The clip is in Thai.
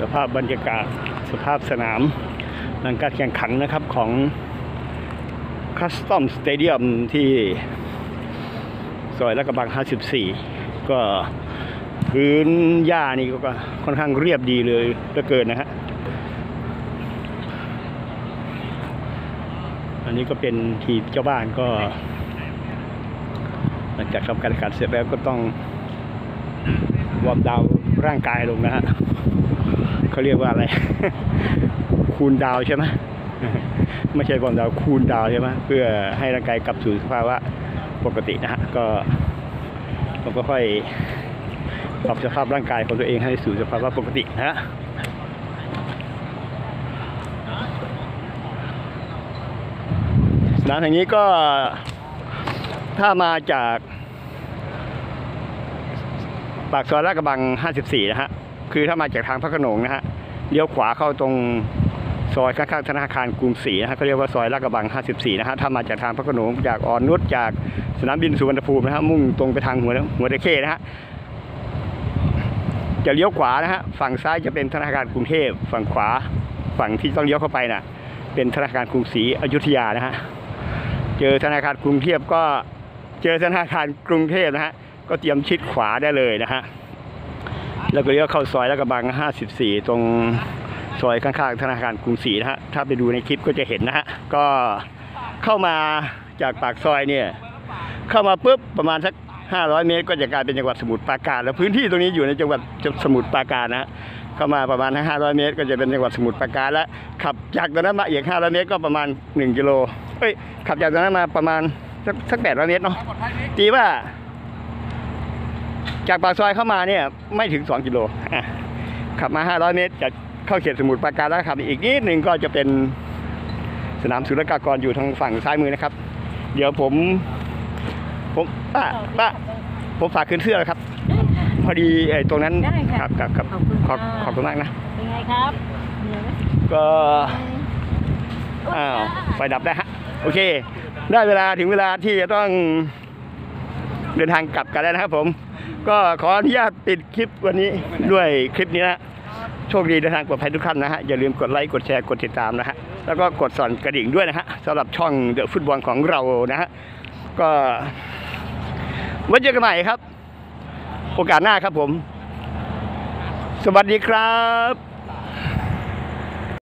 สภาพบรรยากาศสภาพสนามหลังการแข่งขันนะครับของ Customs Stadium ที่ซอยลาดกระบัง 54 ก็พื้นหญ้านี่ก็ค่อนข้างเรียบดีเลยเหลือเกินนะฮะ อันนี้ก็เป็นทีมเจ้าบ้านก็ หลังจากทำการแข่งขันเสร็จแล้วก็ต้องwarm down ร่างกายลงนะฮะ เขาเรียกว่าอะไร cool down ใช่ไหมไม่ใช่ warm down cool down ใช่ไหมเพื่อให้ร่างกายกลับสู่สภาวะปกตินะฮะก็เราก็ค่อยปรับสภาพร่างกายของตัวเองให้สู่สภาวะปกตินะฮะสนามแห่งนี้ก็ถ้ามาจาก ปากซอยลาดกระบัง 54 นะฮะ คือถ้ามาจากทางพระโขนงนะฮะเลี้ยวขวาเข้าตรงซอยข้างๆธนาคารกรุงศรีนะฮะเขาเรียกว่าซอยลาดกระบัง 54 นะฮะถ้ามาจากทางพระโขนงจากอ่อนนุชจากสนามบินสุวรรณภูมินะฮะมุ่งตรงไปทางหัวหัวตะเข้นะฮะจะเลี้ยวขวานะฮะฝั่งซ้ายจะเป็นธนาคารกรุงเทพฝั่งขวาฝั่งที่ต้องเลี้ยวเข้าไปน่ะ เป็นธนาคารกรุงศรีอยุธยานะฮะเจอธนาคารกรุงเทพก็เจอธนาคารกรุงเทพนะฮะก็เตรียมชิดขวาได้เลยนะฮะ แล้วก็เลี้ยวเข้าซอยแล้วกระบัง 54 ตรงซอยข้างๆธนาคารกรุงศรีนะฮะ ถ้าไปดูในคลิปก็จะเห็นนะฮะ ก็เข้ามาจากปากซอยเนี่ย เข้ามาปุ๊บประมาณสัก 500 เมตร ก็จะกลายเป็นจังหวัดสมุทรปราการ แล้วพื้นที่ตรงนี้อยู่ในจังหวัดสมุทรปราการนะฮะเข้ามาประมาณ 500 เมตร ก็จะเป็นจังหวัดสมุทรปราการแล้ว ขับจากตรงนั้นมาอีก 500 เมตรก็ประมาณ 1 กิโล เอ้ย ขับจากตรงนั้นมาประมาณสักสัก800 เมตรเนาะตีว่า จากปากซอยเข้ามาเนี่ยไม่ถึง 2 กิโลอะขับมา 500 เมตรจะเข้าเขตสมุทรปราการแล้วขับอีกนิดหนึ่งก็จะเป็นสนามศุลกากรอยู่ทางฝั่งซ้ายมือนะครับ เดี๋ยวผมผมป้าป้าผมฝากคืนเสื้อเลยครับ พอดีไอ้ตรงนั้นได้ค่ะครับครับครับขอบคุณขอบค่ะขอบคุณมากนะเป็นไงครับเหนื่อยไหมก็อ้าวไฟดับได้ฮะโอเค ได้เวลาถึงเวลาที่จะต้อง เดินทางกลับกันแล้วนะครับผม ก็ขออนุญาตปิดคลิปวันนี้ด้วยคลิปนี้นะโชคดีเดินทางปลอดภัยทุกท่านนะฮะอย่าลืมกดไลค์กดแชร์กดติดตามนะฮะแล้วก็กดสั่นกระดิ่งด้วยนะฮะสำหรับช่องเดอะฟุตบอลของเรานะฮะก็ไว้เจอกันใหม่ครับ โอกาสหน้าครับผม สวัสดีครับ